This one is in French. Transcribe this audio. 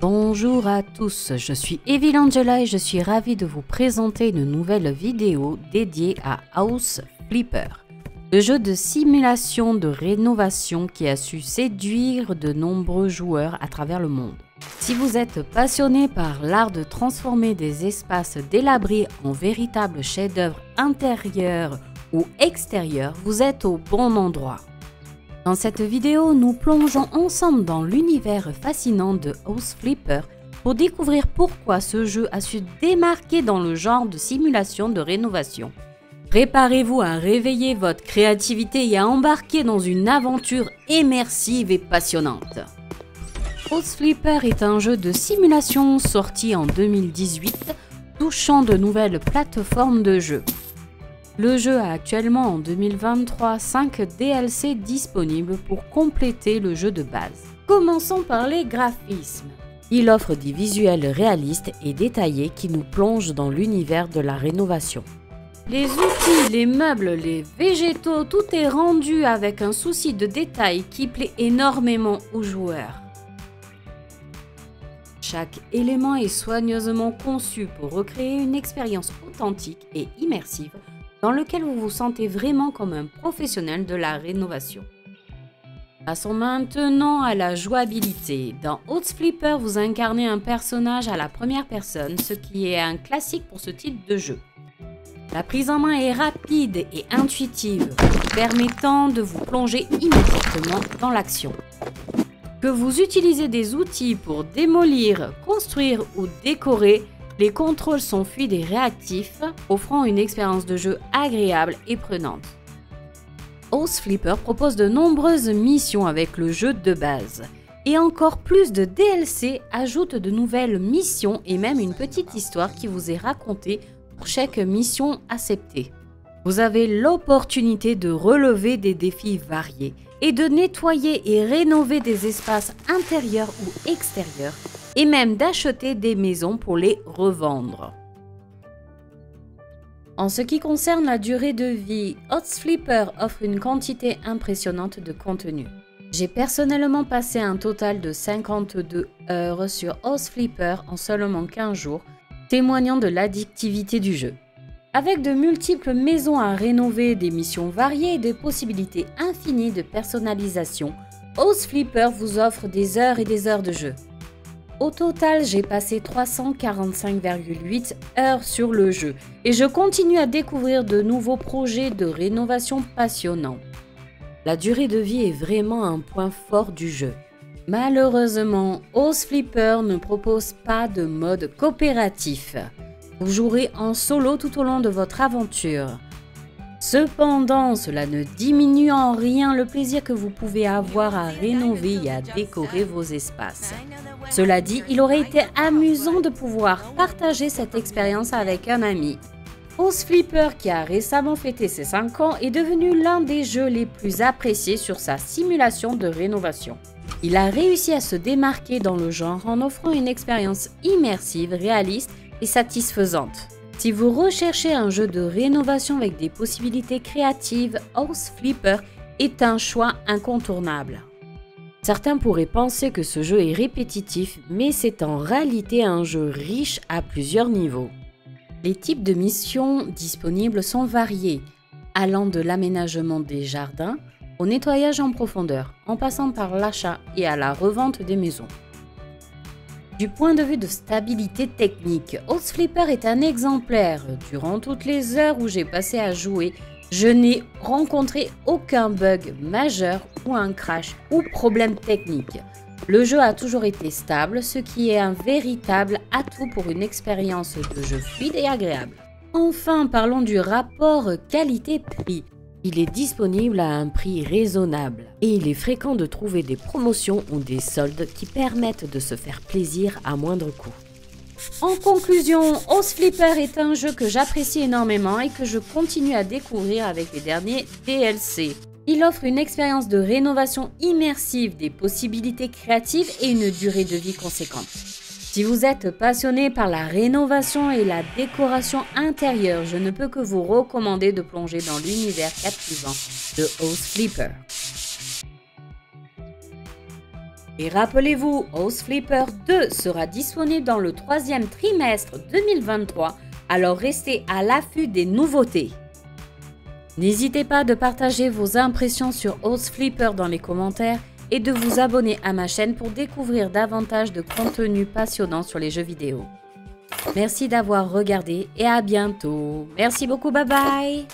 Bonjour à tous, je suis Evil Angela et je suis ravie de vous présenter une nouvelle vidéo dédiée à House Flipper, le jeu de simulation de rénovation qui a su séduire de nombreux joueurs à travers le monde. Si vous êtes passionné par l'art de transformer des espaces délabrés en véritables chefs-d'œuvre intérieurs ou extérieurs, vous êtes au bon endroit. Dans cette vidéo, nous plongeons ensemble dans l'univers fascinant de House Flipper pour découvrir pourquoi ce jeu a su démarquer dans le genre de simulation de rénovation. Préparez-vous à réveiller votre créativité et à embarquer dans une aventure immersive et passionnante. House Flipper est un jeu de simulation sorti en 2018, touchant de nouvelles plateformes de jeu. Le jeu a actuellement en 2023 5 DLC disponibles pour compléter le jeu de base. Commençons par les graphismes. Il offre des visuels réalistes et détaillés qui nous plongent dans l'univers de la rénovation. Les outils, les meubles, les végétaux, tout est rendu avec un souci de détail qui plaît énormément aux joueurs. Chaque élément est soigneusement conçu pour recréer une expérience authentique et immersive dans lequel vous vous sentez vraiment comme un professionnel de la rénovation. Passons maintenant à la jouabilité. Dans Hot Flipper, vous incarnez un personnage à la première personne, ce qui est un classique pour ce type de jeu. La prise en main est rapide et intuitive, permettant de vous plonger immédiatement dans l'action. Que vous utilisez des outils pour démolir, construire ou décorer, les contrôles sont fluides et réactifs, offrant une expérience de jeu agréable et prenante. House Flipper propose de nombreuses missions avec le jeu de base. Et encore plus de DLC ajoutent de nouvelles missions et même une petite histoire qui vous est racontée pour chaque mission acceptée. Vous avez l'opportunité de relever des défis variés et de nettoyer et rénover des espaces intérieurs ou extérieurs et même d'acheter des maisons pour les revendre. En ce qui concerne la durée de vie, Hot Flipper offre une quantité impressionnante de contenu. J'ai personnellement passé un total de 52 heures sur Hot Flipper en seulement 15 jours, témoignant de l'addictivité du jeu. Avec de multiples maisons à rénover, des missions variées et des possibilités infinies de personnalisation, House Flipper vous offre des heures et des heures de jeu. Au total, j'ai passé 345,8 heures sur le jeu et je continue à découvrir de nouveaux projets de rénovation passionnants. La durée de vie est vraiment un point fort du jeu. Malheureusement, House Flipper ne propose pas de mode coopératif. Vous jouerez en solo tout au long de votre aventure. Cependant, cela ne diminue en rien le plaisir que vous pouvez avoir à rénover et à décorer vos espaces. Cela dit, il aurait été amusant de pouvoir partager cette expérience avec un ami. House Flipper, qui a récemment fêté ses 5 ans, est devenu l'un des jeux les plus appréciés sur sa simulation de rénovation. Il a réussi à se démarquer dans le genre en offrant une expérience immersive, réaliste et satisfaisante. Si vous recherchez un jeu de rénovation avec des possibilités créatives, House Flipper est un choix incontournable. Certains pourraient penser que ce jeu est répétitif, mais c'est en réalité un jeu riche à plusieurs niveaux. Les types de missions disponibles sont variés, allant de l'aménagement des jardins au nettoyage en profondeur, en passant par l'achat et à la revente des maisons. Du point de vue de stabilité technique, House Flipper est un exemplaire. Durant toutes les heures où j'ai passé à jouer, je n'ai rencontré aucun bug majeur ou un crash ou problème technique. Le jeu a toujours été stable, ce qui est un véritable atout pour une expérience de jeu fluide et agréable. Enfin, parlons du rapport qualité-prix. Il est disponible à un prix raisonnable et il est fréquent de trouver des promotions ou des soldes qui permettent de se faire plaisir à moindre coût. En conclusion, House Flipper est un jeu que j'apprécie énormément et que je continue à découvrir avec les derniers DLC. Il offre une expérience de rénovation immersive, des possibilités créatives et une durée de vie conséquente. Si vous êtes passionné par la rénovation et la décoration intérieure, je ne peux que vous recommander de plonger dans l'univers captivant de House Flipper. Et rappelez-vous, House Flipper 2 sera disponible dans le troisième trimestre 2023, alors restez à l'affût des nouveautés. N'hésitez pas de partager vos impressions sur House Flipper dans les commentaires et de vous abonner à ma chaîne pour découvrir davantage de contenu passionnant sur les jeux vidéo. Merci d'avoir regardé et à bientôt. Merci beaucoup, bye bye